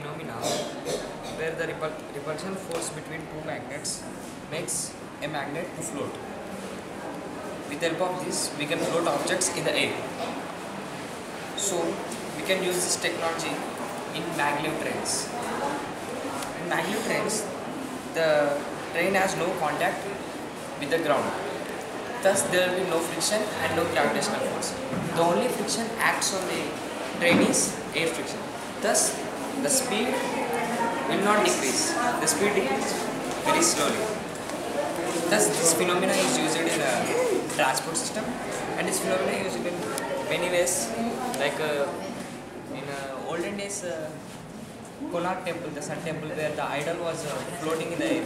phenomena where the repul- repulsion force between two magnets makes a magnet to float. With the help of this, we can float objects in the air. So, we can use this technology in maglev trains. In maglev trains, the train has no contact with the ground. Thus, there will be no friction and no gravitational force. The only friction acts on the train is air friction. Thus, the speed will not decrease. The speed decreases very slowly. Thus, this phenomena is used in a transport system, and this phenomena is used in many ways. Like uh, in uh, olden days, uh, Konark Temple, the Sun Temple, where the idol was uh, floating in the air.